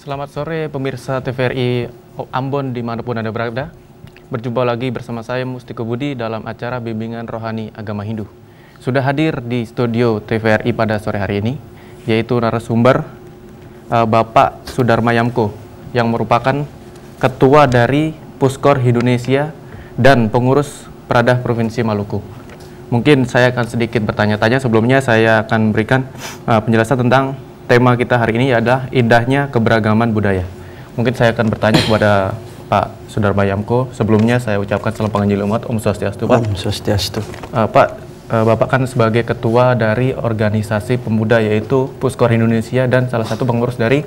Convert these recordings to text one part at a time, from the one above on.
Selamat sore pemirsa TVRI Ambon di mana pun Anda berada. Berjumpa lagi bersama saya Mustiko Budi dalam acara Bimbingan Rohani Agama Hindu. Sudah hadir di studio TVRI pada sore hari ini, yaitu narasumber uh, Bapak Sudarma Yamko, yang merupakan Ketua dari Puskor Indonesia dan pengurus Pradah Provinsi Maluku. Mungkin saya akan sedikit bertanya-tanya, sebelumnya saya akan memberikan uh, penjelasan tentang tema kita hari ini adalah indahnya keberagaman budaya. Mungkin saya akan bertanya kepada Pak Sudar Bayamko. Sebelumnya saya ucapkan salam penganjil umat Om Swastiastu, Pak. Om Swastiastu. Uh, Pak, uh, Bapak kan sebagai ketua dari organisasi pemuda yaitu Puskor Indonesia dan salah satu pengurus dari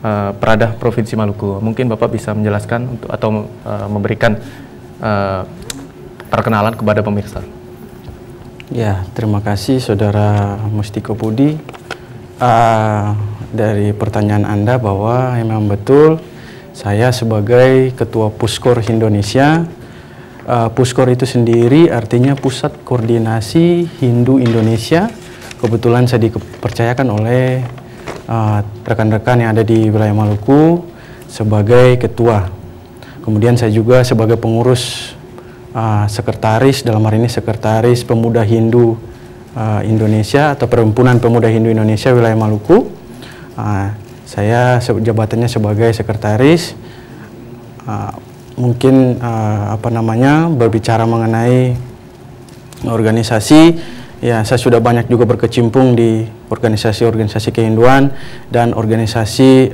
uh, Pradah Provinsi Maluku. Mungkin Bapak bisa menjelaskan untuk atau uh, memberikan uh, perkenalan kepada pemirsa. Ya, terima kasih Saudara Mustiko Budi uh, dari pertanyaan Anda bahwa memang betul saya sebagai Ketua Puskor Indonesia, uh, Puskor itu sendiri artinya Pusat Koordinasi Hindu Indonesia. Kebetulan saya dipercayakan oleh rekan-rekan uh, yang ada di wilayah Maluku sebagai ketua. Kemudian saya juga sebagai pengurus uh, sekretaris dalam hari ini sekretaris pemuda Hindu uh, Indonesia atau Perhimpunan Pemuda Hindu Indonesia wilayah Maluku. Uh, saya jabatannya sebagai sekretaris. Uh, mungkin apa namanya berbicara mengenai organisasi ya saya sudah banyak juga berkecimpung di organisasi-organisasi kehinduan dan organisasi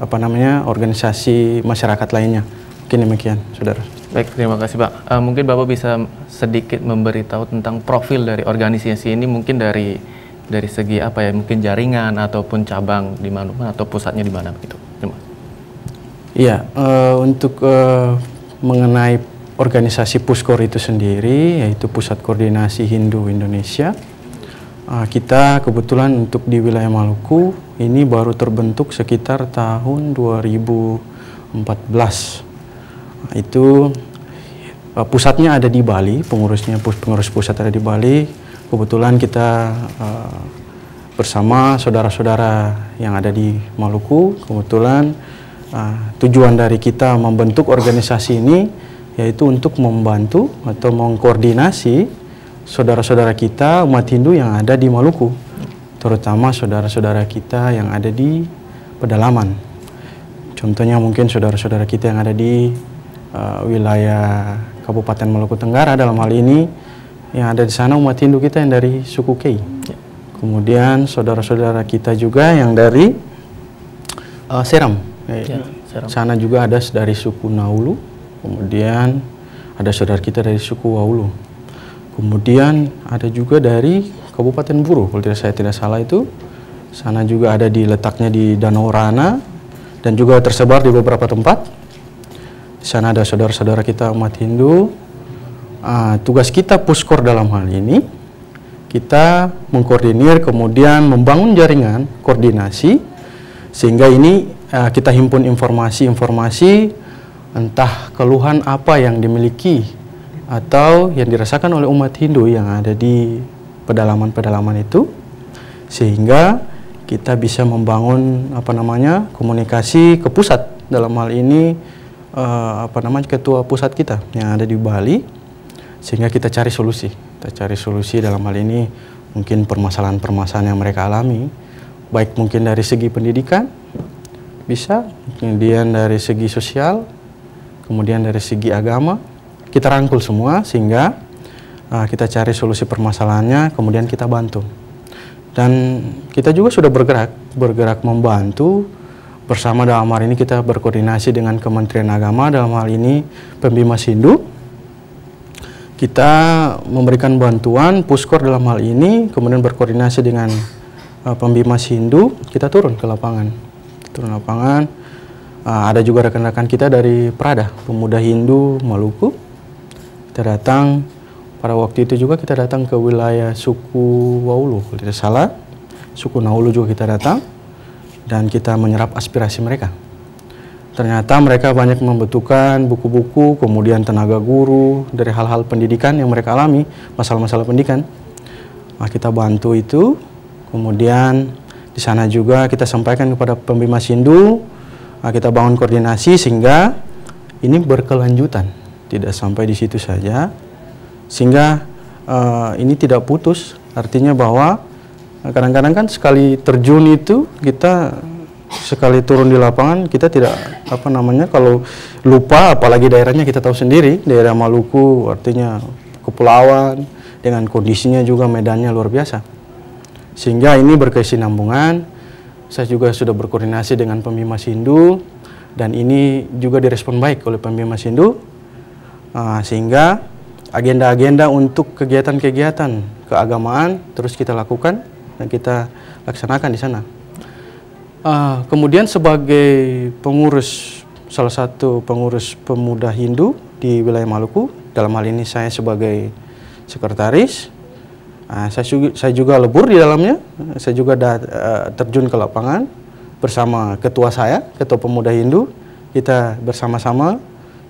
apa namanya organisasi masyarakat lainnya mungkin demikian saudara Baik, terima kasih Pak. Uh, mungkin Bapak bisa sedikit memberitahu tentang profil dari organisasi ini mungkin dari dari segi apa ya, mungkin jaringan ataupun cabang di mana atau pusatnya di mana gitu. Terima Iya, uh, untuk uh, mengenai organisasi Puskor itu sendiri yaitu Pusat Koordinasi Hindu Indonesia. Uh, kita kebetulan untuk di wilayah Maluku ini baru terbentuk sekitar tahun 2014 Nah, itu uh, pusatnya ada di Bali, pengurusnya pengurus pusat ada di Bali. Kebetulan kita uh, bersama saudara-saudara yang ada di Maluku, kebetulan uh, tujuan dari kita membentuk organisasi ini yaitu untuk membantu atau mengkoordinasi saudara-saudara kita umat Hindu yang ada di Maluku, terutama saudara-saudara kita yang ada di pedalaman. Contohnya mungkin saudara-saudara kita yang ada di uh, wilayah Kabupaten Maluku Tenggara dalam hal ini yang ada di sana umat Hindu kita yang dari suku Kei. Ya. Kemudian saudara-saudara kita juga yang dari uh, Seram. Ya, Seram. Sana juga ada dari suku Naulu. Kemudian ada saudara kita dari suku Waulu. Kemudian ada juga dari Kabupaten Buru, kalau tidak saya tidak salah itu. Sana juga ada di letaknya di Danau Rana dan juga tersebar di beberapa tempat. Sana ada saudara-saudara kita umat Hindu. Uh, tugas kita puskor dalam hal ini, kita mengkoordinir kemudian membangun jaringan koordinasi sehingga ini uh, kita himpun informasi-informasi entah keluhan apa yang dimiliki atau yang dirasakan oleh umat Hindu yang ada di pedalaman-pedalaman itu sehingga kita bisa membangun apa namanya komunikasi ke pusat dalam hal ini uh, apa namanya ketua pusat kita yang ada di Bali sehingga kita cari solusi. Kita cari solusi dalam hal ini mungkin permasalahan-permasalahan yang mereka alami. Baik mungkin dari segi pendidikan bisa. Kemudian dari segi sosial kemudian dari segi agama. Kita rangkul semua sehingga uh, kita cari solusi permasalahannya kemudian kita bantu. Dan kita juga sudah bergerak bergerak membantu bersama dalam hal ini kita berkoordinasi dengan Kementerian Agama dalam hal ini Pembimas Hindu. Kita memberikan bantuan puskor dalam hal ini, kemudian berkoordinasi dengan uh, Pembimas Hindu, kita turun ke lapangan. Turun lapangan. Uh, ada juga rekan-rekan kita dari Prada, Pemuda Hindu Maluku. Kita datang pada waktu itu juga kita datang ke wilayah suku Waulu, kalau tidak salah. Suku Naulu juga kita datang dan kita menyerap aspirasi mereka. Ternyata mereka banyak membutuhkan buku-buku, kemudian tenaga guru dari hal-hal pendidikan yang mereka alami, masalah-masalah pendidikan. Nah, kita bantu itu, kemudian di sana juga kita sampaikan kepada pembimbing Hindu uh, kita bangun koordinasi sehingga ini berkelanjutan, tidak sampai di situ saja, sehingga uh, ini tidak putus. Artinya bahwa kadang-kadang kan sekali terjun itu kita sekali turun di lapangan kita tidak apa namanya kalau lupa apalagi daerahnya kita tahu sendiri daerah Maluku artinya kepulauan dengan kondisinya juga medannya luar biasa. Sehingga ini berkesinambungan saya juga sudah berkoordinasi dengan pembima Sindu dan ini juga direspon baik oleh pembima Sindu. Uh, sehingga agenda-agenda untuk kegiatan-kegiatan keagamaan terus kita lakukan dan kita laksanakan di sana. Uh, kemudian sebagai pengurus salah satu pengurus pemuda Hindu di wilayah Maluku, dalam hal ini saya sebagai sekretaris, uh, saya, juga, saya juga lebur di dalamnya, saya juga da, uh, terjun ke lapangan bersama ketua saya, ketua pemuda Hindu, kita bersama-sama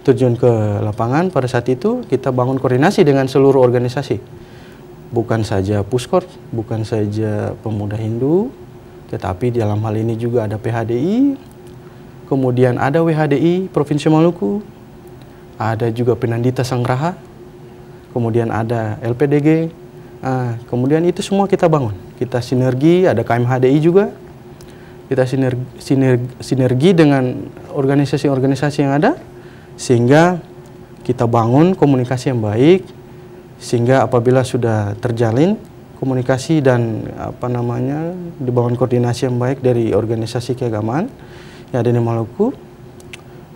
terjun ke lapangan. Pada saat itu kita bangun koordinasi dengan seluruh organisasi, bukan saja Puskor, bukan saja pemuda Hindu, tetapi dalam hal ini juga ada PHDI, kemudian ada WHDI Provinsi Maluku, ada juga Penandita Sangraha, kemudian ada LPDG, nah, kemudian itu semua kita bangun. Kita sinergi, ada KMHDI juga, kita sinergi, sinergi, sinergi dengan organisasi-organisasi yang ada, sehingga kita bangun komunikasi yang baik, sehingga apabila sudah terjalin komunikasi dan apa namanya dibangun koordinasi yang baik dari organisasi keagamaan yang ada di Maluku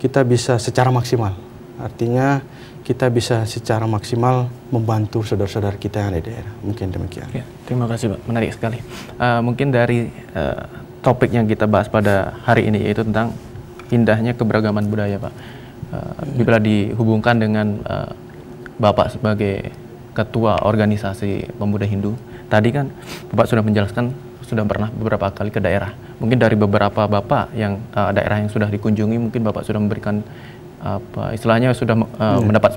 kita bisa secara maksimal. Artinya kita bisa secara maksimal membantu saudara-saudara kita yang ada di daerah. Mungkin demikian. Ya, terima kasih pak. Menarik sekali. Uh, mungkin dari uh, topik yang kita bahas pada hari ini yaitu tentang indahnya keberagaman budaya pak. Uh, bila dihubungkan dengan uh, bapak sebagai ketua organisasi pemuda Hindu tadi kan Bapak sudah menjelaskan sudah pernah beberapa kali ke daerah. Mungkin dari beberapa Bapak yang uh, daerah yang sudah dikunjungi mungkin Bapak sudah memberikan apa istilahnya sudah uh, hmm. mendapat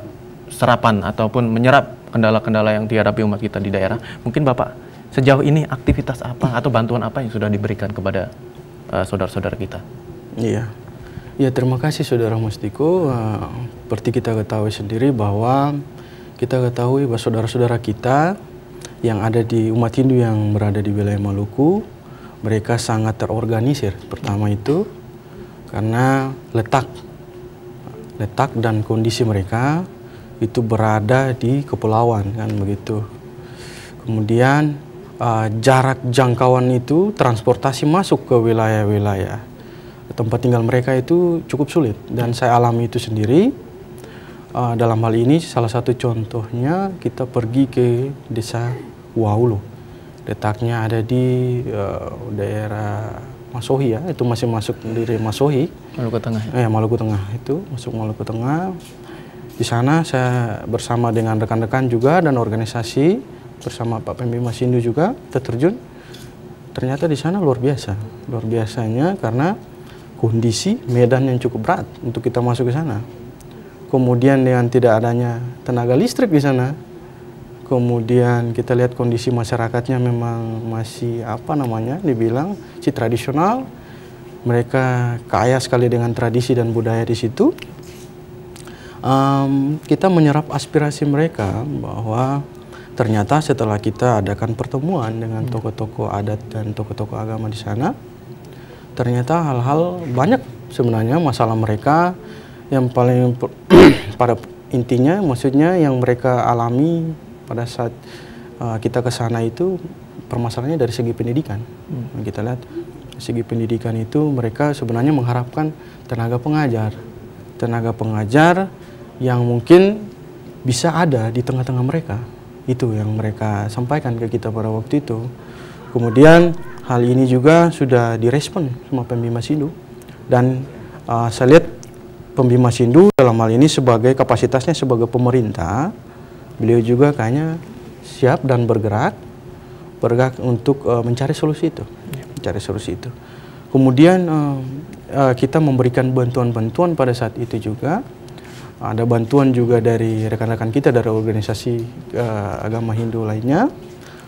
serapan ataupun menyerap kendala-kendala yang dihadapi umat kita di daerah. Mungkin Bapak sejauh ini aktivitas apa atau bantuan apa yang sudah diberikan kepada eh, saudara-saudara kita? Iya. Ya terima kasih Saudara Mustiko. Uh, seperti kita ketahui sendiri bahwa kita ketahui bahwa saudara-saudara kita yang ada di umat Hindu yang berada di wilayah Maluku, mereka sangat terorganisir. Pertama itu karena letak letak dan kondisi mereka itu berada di kepulauan kan begitu. Kemudian uh, jarak jangkauan itu transportasi masuk ke wilayah-wilayah tempat tinggal mereka itu cukup sulit dan saya alami itu sendiri. Uh, dalam hal ini salah satu contohnya kita pergi ke desa Waulu. Letaknya ada di uh, daerah Masohi ya, itu masih masuk dari Masohi. Maluku Tengah. Ya? Eh, Maluku Tengah itu masuk Maluku Tengah. Di sana saya bersama dengan rekan-rekan juga dan organisasi bersama Pak Pembina Sindu juga terjun. Ternyata di sana luar biasa, luar biasanya karena kondisi medan yang cukup berat untuk kita masuk ke sana. Kemudian dengan tidak adanya tenaga listrik di sana, kemudian kita lihat kondisi masyarakatnya memang masih apa namanya dibilang si tradisional, mereka kaya sekali dengan tradisi dan budaya di situ. Um, kita menyerap aspirasi mereka bahwa ternyata setelah kita adakan pertemuan dengan tokoh-tokoh adat dan tokoh-tokoh agama di sana, ternyata hal-hal banyak sebenarnya masalah mereka yang paling pada intinya maksudnya yang mereka alami pada saat uh, kita ke sana itu permasalahannya dari segi pendidikan. Hmm. Kita lihat segi pendidikan itu mereka sebenarnya mengharapkan tenaga pengajar. Tenaga pengajar yang mungkin bisa ada di tengah-tengah mereka. Itu yang mereka sampaikan ke kita pada waktu itu. Kemudian hal ini juga sudah direspon sama Pembima Sindu dan uh, saya lihat Pembima Sindu dalam hal ini sebagai kapasitasnya sebagai pemerintah, beliau juga kayaknya siap dan bergerak, bergerak untuk uh, mencari solusi itu, mencari solusi itu. Kemudian uh, uh, kita memberikan bantuan-bantuan pada saat itu juga. Ada bantuan juga dari rekan-rekan kita dari organisasi uh, agama Hindu lainnya.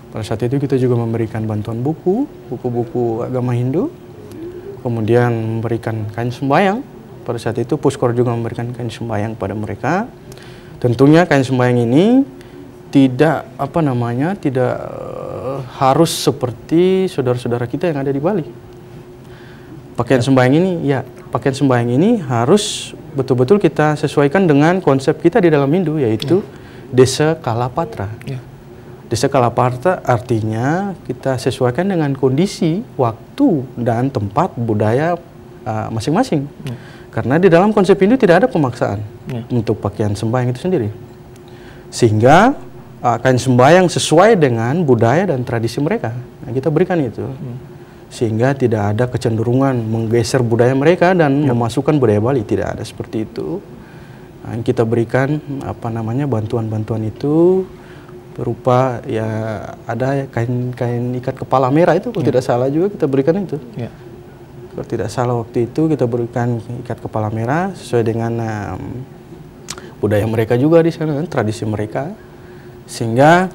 Pada saat itu kita juga memberikan bantuan buku, buku-buku agama Hindu kemudian memberikan kain sembayang. Pada saat itu Puskor juga memberikan kain sembayang pada mereka. Tentunya kain sembayang ini tidak apa namanya tidak uh, harus seperti saudara-saudara kita yang ada di Bali. Pakaian sembahyang ini ya pakaian sembahyang ini harus betul-betul kita sesuaikan dengan konsep kita di dalam Hindu yaitu ya. desa Kalapatra. Ya. Desa Kalapatra artinya kita sesuaikan dengan kondisi, waktu dan tempat budaya uh, masing-masing. Uh, ya. Karena di dalam konsep Hindu tidak ada pemaksaan ya. untuk pakaian sembahyang itu sendiri. Sehingga uh, sembahyang sesuai dengan budaya dan tradisi mereka. Nah, kita berikan itu. Hmm sehingga tidak ada kecenderungan menggeser budaya mereka dan ya. memasukkan budaya Bali tidak ada seperti itu nah, kita berikan apa namanya bantuan-bantuan itu berupa ya ada kain-kain ikat kepala merah itu kalau ya. tidak salah juga kita berikan itu ya. Kalau tidak salah waktu itu kita berikan ikat kepala merah sesuai dengan um, budaya mereka juga di sana tradisi mereka. Sehingga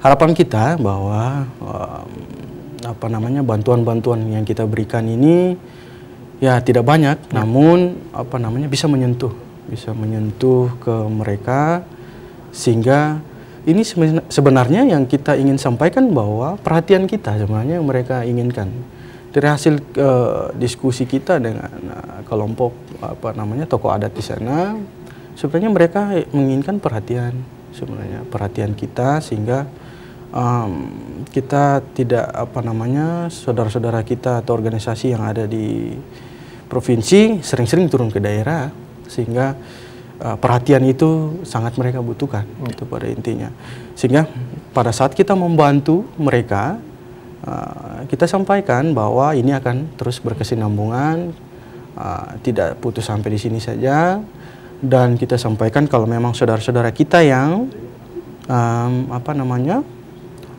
harapan kita bahwa um, apa namanya bantuan-bantuan yang kita berikan ini ya tidak banyak, ya. namun apa namanya bisa menyentuh, bisa menyentuh ke mereka. Sehingga ini sebenarnya yang kita ingin sampaikan bahwa perhatian kita sebenarnya yang mereka inginkan dari hasil uh, diskusi kita dengan uh, kelompok apa namanya tokoh adat di sana sebenarnya mereka menginginkan perhatian sebenarnya perhatian kita sehingga um, kita tidak apa namanya saudara-saudara kita atau organisasi yang ada di provinsi sering-sering turun ke daerah sehingga uh, perhatian itu sangat mereka butuhkan hmm. itu pada intinya sehingga pada saat kita membantu mereka uh, kita sampaikan bahwa ini akan terus berkesinambungan uh, tidak putus sampai di sini saja dan kita sampaikan kalau memang saudara-saudara kita yang um, apa namanya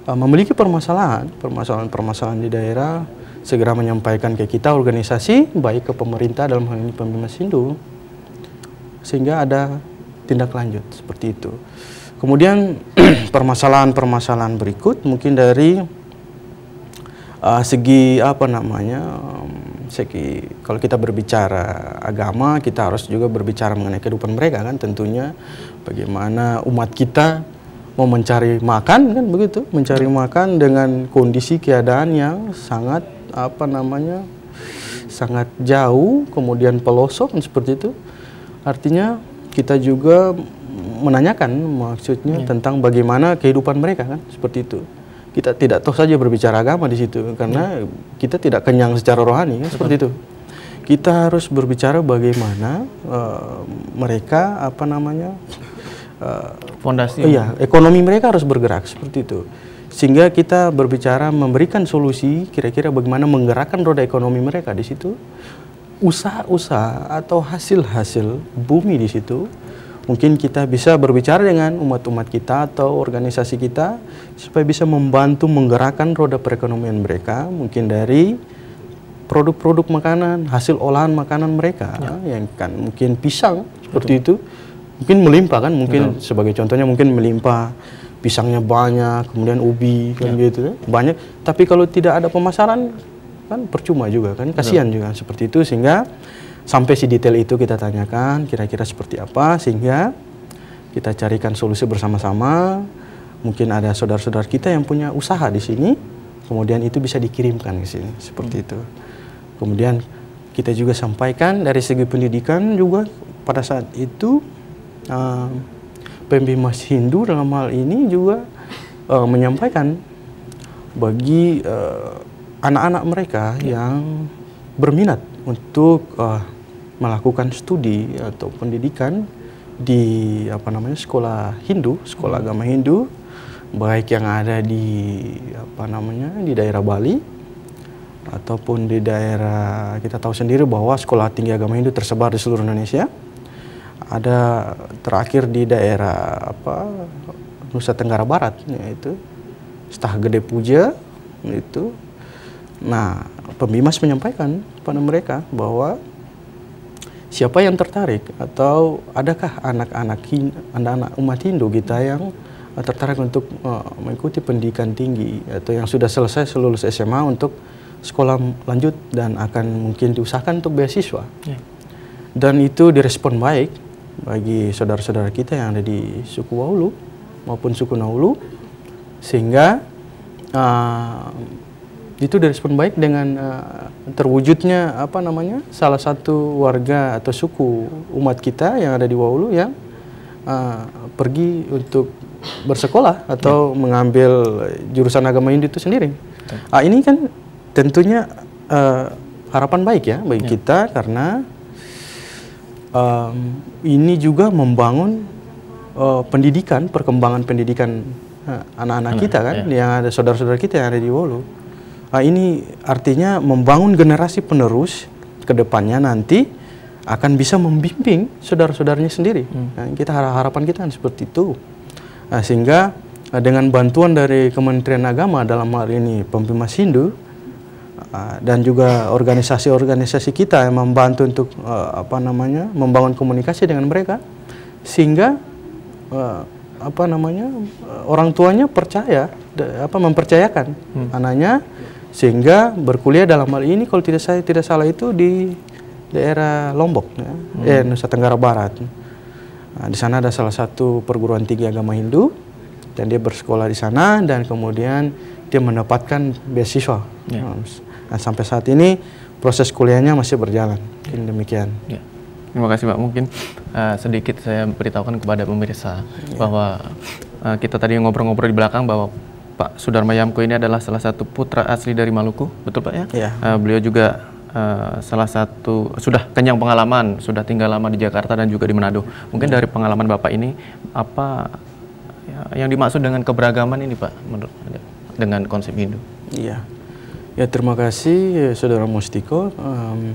uh, memiliki permasalahan, permasalahan-permasalahan di daerah, segera menyampaikan ke kita organisasi, baik ke pemerintah dalam hal ini Pembimas Hindu, sehingga ada tindak lanjut seperti itu. Kemudian permasalahan-permasalahan berikut mungkin dari uh, segi apa namanya, um, segi kalau kita berbicara agama, kita harus juga berbicara mengenai kehidupan mereka kan, tentunya bagaimana umat kita mau mencari makan kan begitu? Mencari makan dengan kondisi keadaan yang sangat apa namanya sangat jauh kemudian pelosok seperti itu. Artinya kita juga menanyakan maksudnya ya. tentang bagaimana kehidupan mereka kan seperti itu kita tidak tahu saja berbicara agama di situ karena ya. kita tidak kenyang secara rohani kan seperti itu kita harus berbicara bagaimana uh, mereka apa namanya fondasi. Uh, iya, ekonomi mereka harus bergerak seperti itu. Sehingga kita berbicara memberikan solusi kira-kira bagaimana menggerakkan roda ekonomi mereka di situ. Usaha-usaha atau hasil-hasil bumi di situ mungkin kita bisa berbicara dengan umat-umat kita atau organisasi kita supaya bisa membantu menggerakkan roda perekonomian mereka mungkin dari produk-produk makanan hasil olahan makanan mereka ya. yang kan mungkin pisang seperti Betul. itu mungkin melimpah kan mungkin Betul. sebagai contohnya mungkin melimpah pisangnya banyak kemudian ubi kan ya. gitu kan banyak tapi kalau tidak ada pemasaran kan percuma juga kan kasihan juga seperti itu sehingga sampai si detail itu kita tanyakan kira-kira seperti apa sehingga kita carikan solusi bersama-sama. Mungkin ada saudara-saudara kita yang punya usaha di sini kemudian itu bisa dikirimkan ke sini seperti hmm. itu. Kemudian kita juga sampaikan dari segi pendidikan juga pada saat itu uh, pembimas Hindu dalam hal ini juga uh, menyampaikan bagi uh, anak-anak uh, mereka yang berminat untuk uh, melakukan studi atau pendidikan di apa namanya sekolah Hindu, sekolah agama Hindu, baik yang ada di apa namanya di daerah Bali ataupun di daerah kita tahu sendiri bahwa sekolah tinggi agama Hindu tersebar di seluruh Indonesia. Ada terakhir di daerah apa Nusa Tenggara Barat yaitu Stah Gede Puja itu. Nah pembimas menyampaikan pada mereka bahwa siapa yang tertarik atau adakah anak-anak anak-anak umat Hindu kita yang tertarik untuk uh, mengikuti pendidikan tinggi atau yang sudah selesai lulus SMA untuk sekolah lanjut dan akan mungkin diusahakan untuk beasiswa. Ya. Dan itu direspon baik bagi saudara-saudara kita yang ada di suku Waulu maupun suku Naulu sehingga uh, itu direspon baik dengan uh, terwujudnya apa namanya salah satu warga atau suku umat kita yang ada di Waulu yang uh, pergi untuk bersekolah atau ya. mengambil jurusan agama Hindu itu sendiri. Ya. Uh, ini kan tentunya uh, harapan baik ya bagi ya. kita karena um, ini juga membangun uh, pendidikan perkembangan pendidikan anak-anak uh, kita kan ya. yang ada saudara-saudara kita yang ada di Wolo Nah, ini artinya membangun generasi penerus ke depannya nanti akan bisa membimbing saudara-saudaranya sendiri. Hmm. Nah, kita harapan kita kan seperti itu. Nah, sehingga uh, dengan bantuan dari Kementerian Agama dalam hal ini Pembimas Hindu uh, dan juga organisasi-organisasi kita yang membantu untuk uh, apa namanya membangun komunikasi dengan mereka sehingga apa namanya orang tuanya percaya apa mempercayakan hmm. anaknya sehingga berkuliah dalam hal ini kalau tidak saya tidak salah itu di daerah Lombok ya, hmm. eh Nusa Tenggara Barat. Nah, di sana ada salah satu perguruan tinggi agama Hindu dan dia bersekolah di sana dan kemudian dia mendapatkan beasiswa. Ya. Nah, sampai saat ini proses kuliahnya masih berjalan. Mungkin demikian. Ya. Terima kasih Pak. Mungkin uh, sedikit saya beritahukan kepada pemirsa ya. bahwa uh, kita tadi ngobrol-ngobrol di belakang bahwa Pak Sudarma Yamko ini adalah salah satu putra asli dari Maluku, betul Pak ya? Iya. Uh, beliau juga uh, salah satu sudah kenyang pengalaman, sudah tinggal lama di Jakarta dan juga di Manado. Mungkin dari pengalaman Bapak ini apa ya, yang dimaksud dengan keberagaman ini Pak menurut dengan konsep Hindu? Iya. Ya terima kasih Saudara Mustiko. Um,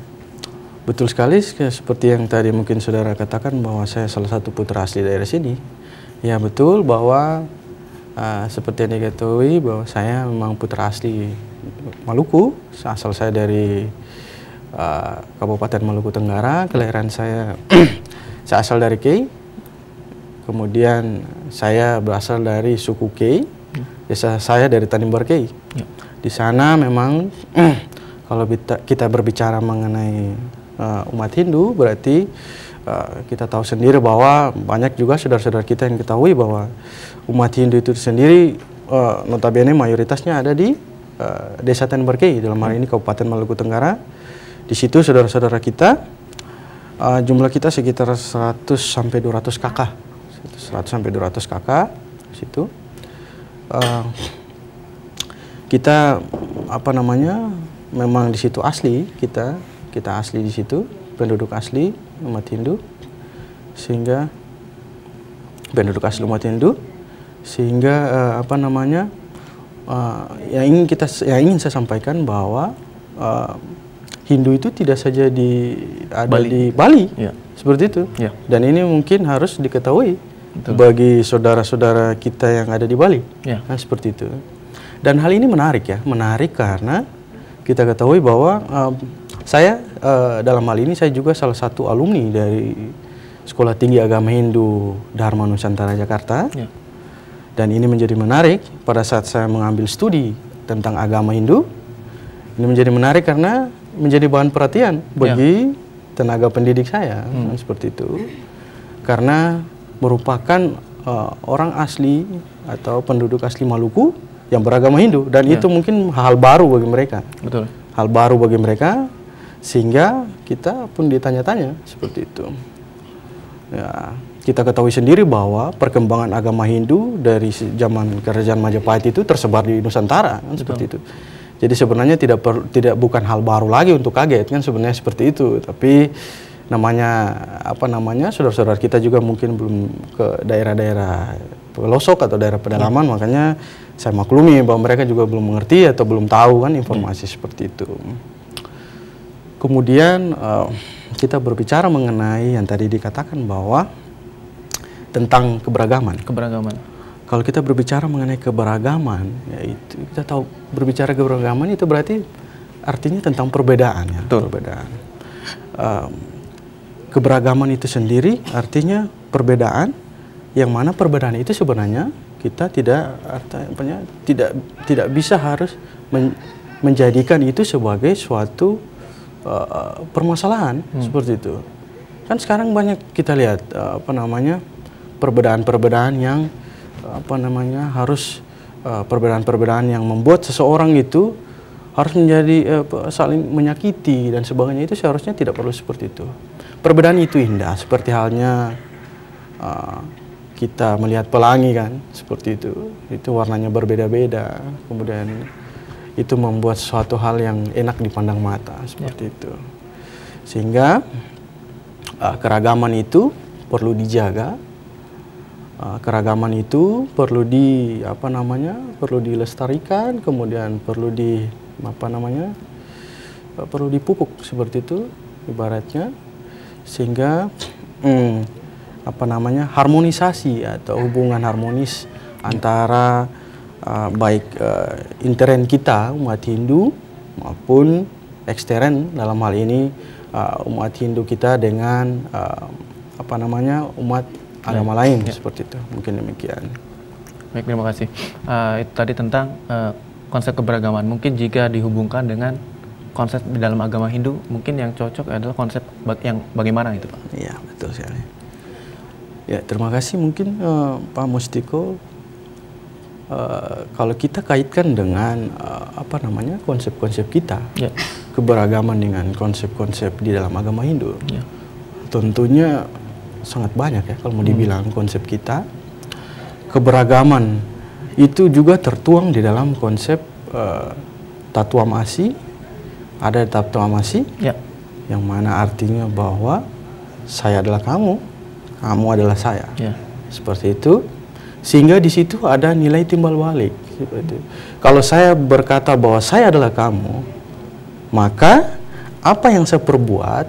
betul sekali seperti yang tadi mungkin Saudara katakan bahwa saya salah satu putra asli daerah sini. Ya betul bahwa Uh, seperti yang diketahui bahwa saya memang putra asli Maluku, asal saya dari uh, Kabupaten Maluku Tenggara, kelahiran saya saya asal dari Kei, kemudian saya berasal dari suku Kei, desa saya dari Tanimbar Kei. Ya. Di sana memang kalau kita berbicara mengenai uh, umat Hindu berarti uh, kita tahu sendiri bahwa banyak juga saudara-saudara kita yang ketahui bahwa umat Hindu itu sendiri uh, notabene mayoritasnya ada di uh, Desa Tenberkei dalam hal ini Kabupaten Maluku Tenggara. Di situ saudara-saudara kita uh, jumlah kita sekitar 100 sampai 200 kakak. 100 sampai 200 kakak di situ. Uh, kita apa namanya? Memang di situ asli kita, kita asli di situ, penduduk asli umat Hindu. Sehingga penduduk asli umat Hindu sehingga uh, apa namanya uh, yang ingin kita yang ingin saya sampaikan bahwa uh, Hindu itu tidak saja di ada Bali. di Bali ya. seperti itu ya. dan ini mungkin harus diketahui Betul. bagi saudara-saudara kita yang ada di Bali ya. nah, seperti itu dan hal ini menarik ya menarik karena kita ketahui bahwa uh, saya uh, dalam hal ini saya juga salah satu alumni dari Sekolah Tinggi Agama Hindu Dharma Nusantara Jakarta ya dan ini menjadi menarik pada saat saya mengambil studi tentang agama Hindu. Ini menjadi menarik karena menjadi bahan perhatian bagi ya. tenaga pendidik saya hmm. seperti itu. Karena merupakan uh, orang asli atau penduduk asli Maluku yang beragama Hindu dan ya. itu mungkin hal baru bagi mereka. Betul. Hal baru bagi mereka sehingga kita pun ditanya-tanya seperti itu. Ya, kita ketahui sendiri bahwa perkembangan agama Hindu dari zaman kerajaan Majapahit itu tersebar di Nusantara kan seperti itu. Jadi sebenarnya tidak per, tidak bukan hal baru lagi untuk kaget kan sebenarnya seperti itu. Tapi namanya apa namanya saudara-saudara kita juga mungkin belum ke daerah-daerah pelosok atau daerah pedalaman ya. makanya saya maklumi bahwa mereka juga belum mengerti atau belum tahu kan informasi ya. seperti itu. Kemudian uh, kita berbicara mengenai yang tadi dikatakan bahwa tentang keberagaman. Keberagaman. Kalau kita berbicara mengenai keberagaman, yaitu kita tahu berbicara keberagaman itu berarti artinya tentang perbedaan ya. Betul. Perbedaan. Um, keberagaman itu sendiri artinya perbedaan yang mana perbedaan itu sebenarnya kita tidak artinya tidak tidak bisa harus men, menjadikan itu sebagai suatu uh, permasalahan hmm. seperti itu. Kan sekarang banyak kita lihat uh, apa namanya perbedaan-perbedaan yang uh, apa namanya harus perbedaan-perbedaan uh, yang membuat seseorang itu harus menjadi uh, saling menyakiti dan sebagainya itu seharusnya tidak perlu seperti itu. Perbedaan itu indah seperti halnya uh, kita melihat pelangi kan seperti itu itu warnanya berbeda-beda kemudian itu membuat suatu hal yang enak dipandang mata seperti ya. itu. Sehingga uh, keragaman itu perlu dijaga. Uh, keragaman itu perlu di apa namanya perlu dilestarikan kemudian perlu di apa namanya uh, perlu dipupuk seperti itu ibaratnya. Sehingga hmm, apa namanya harmonisasi atau hubungan harmonis antara uh, baik uh, intern kita umat Hindu maupun ekstern dalam hal ini uh, umat Hindu kita dengan uh, apa namanya umat agama lain ya. seperti itu mungkin demikian. Baik terima kasih. Uh, itu tadi tentang uh, konsep keberagaman mungkin jika dihubungkan dengan konsep di dalam agama Hindu mungkin yang cocok adalah konsep yang bagaimana itu Pak? Iya betul sekali. Ya, terima kasih mungkin uh, Pak Mustiko. Uh, kalau kita kaitkan dengan uh, apa namanya konsep-konsep kita, ya. keberagaman dengan konsep-konsep di dalam agama Hindu, ya. tentunya sangat banyak ya kalau mau hmm. dibilang hmm. konsep kita. Keberagaman itu juga tertuang di dalam konsep uh, tatuamasi. Ada tatuamasi, ya. yang mana artinya bahwa saya adalah kamu kamu adalah saya. Ya. Seperti itu. Sehingga di situ ada nilai timbal balik. Seperti itu. Kalau saya berkata bahwa saya adalah kamu, maka apa yang saya perbuat,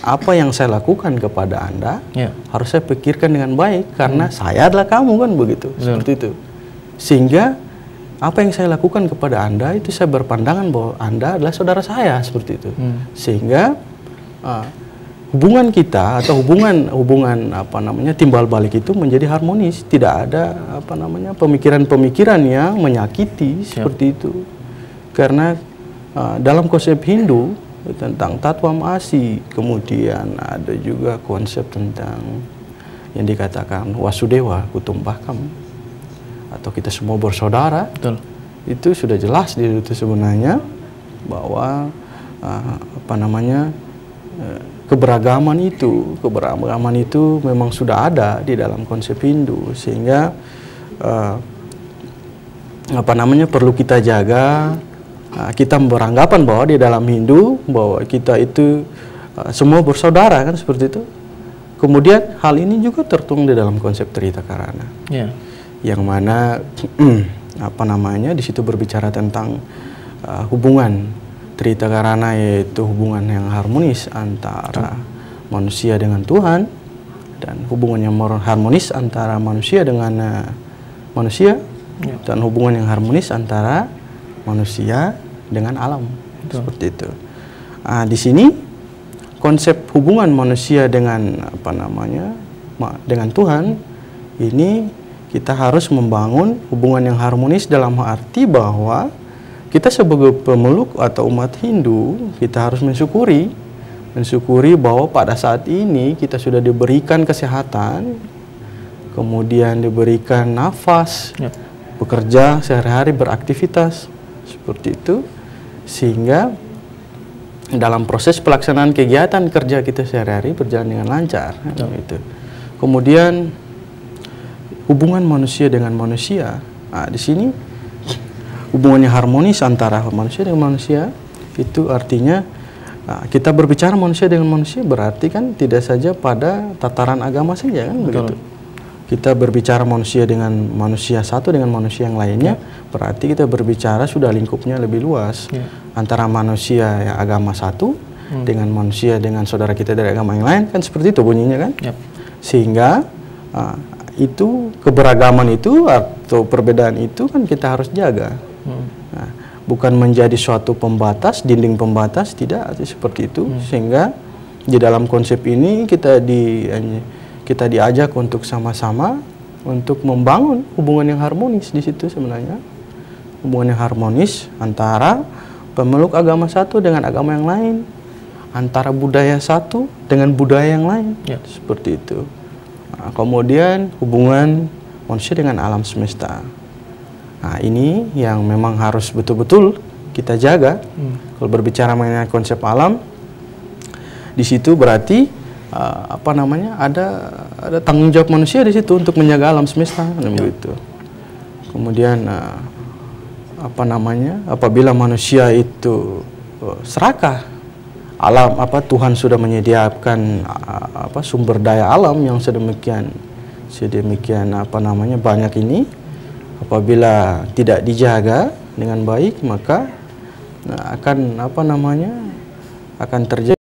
apa yang saya lakukan kepada Anda, ya. harus saya pikirkan dengan baik karena hmm. saya adalah kamu kan begitu. Betul. Seperti itu. Sehingga apa yang saya lakukan kepada Anda itu saya berpandangan bahwa Anda adalah saudara saya seperti itu. Hmm. Sehingga uh, hubungan kita atau hubungan hubungan apa namanya timbal balik itu menjadi harmonis tidak ada apa namanya pemikiran-pemikiran yang menyakiti Siap. seperti itu karena uh, dalam konsep Hindu tentang tatwam asi kemudian ada juga konsep tentang yang dikatakan wasudewa kutumbakam atau kita semua bersaudara Betul. itu sudah jelas di itu sebenarnya bahwa uh, apa namanya uh, keberagaman itu. Keberagaman itu memang sudah ada di dalam konsep Hindu sehingga uh, apa namanya perlu kita jaga uh, kita beranggapan bahwa di dalam Hindu bahwa kita itu uh, semua bersaudara kan seperti itu. Kemudian hal ini juga tertuang di dalam konsep Trita Karana. Yeah. yang mana apa namanya di situ berbicara tentang uh, hubungan Trita Karana yaitu hubungan yang harmonis antara manusia dengan Tuhan dan hubungan yang harmonis antara manusia dengan uh, manusia ya. dan hubungan yang harmonis antara manusia dengan alam Betul. seperti itu. Uh, di sini konsep hubungan manusia dengan apa namanya dengan Tuhan ini kita harus membangun hubungan yang harmonis dalam arti bahwa kita sebagai pemeluk atau umat Hindu, kita harus mensyukuri mensyukuri bahwa pada saat ini kita sudah diberikan kesehatan, kemudian diberikan nafas, ya. bekerja sehari-hari beraktivitas seperti itu, sehingga dalam proses pelaksanaan kegiatan kerja kita sehari-hari berjalan dengan lancar. Ya. Gitu. Kemudian hubungan manusia dengan manusia, nah, di sini hubungannya harmonis antara manusia dengan manusia itu artinya nah, kita berbicara manusia dengan manusia berarti kan tidak saja pada tataran agama saja kan Betul. begitu kita berbicara manusia dengan manusia satu dengan manusia yang lainnya ya. berarti kita berbicara sudah lingkupnya lebih luas ya. antara manusia yang agama satu hmm. dengan manusia dengan saudara kita dari agama yang lain kan seperti itu bunyinya kan ya. sehingga uh, itu keberagaman itu atau perbedaan itu kan kita harus jaga bukan menjadi suatu pembatas, dinding pembatas, tidak seperti itu. Hmm. Sehingga di dalam konsep ini kita di kita diajak untuk sama-sama untuk membangun hubungan yang harmonis di situ sebenarnya. hubungan yang harmonis antara pemeluk agama satu dengan agama yang lain, antara budaya satu dengan budaya yang lain, Ya. seperti itu. Nah, kemudian hubungan manusia dengan alam semesta. Nah, ini yang memang harus betul-betul kita jaga. Hmm. Kalau berbicara mengenai konsep alam, di situ berarti uh, apa namanya ada ada tanggung jawab manusia di situ untuk menjaga alam semesta, kan begitu. Kemudian uh, apa namanya apabila manusia itu uh, serakah alam apa Tuhan sudah menyediakan uh, apa sumber daya alam yang sedemikian sedemikian apa namanya banyak ini apabila tidak dijaga dengan baik maka nah, akan apa namanya akan terjadi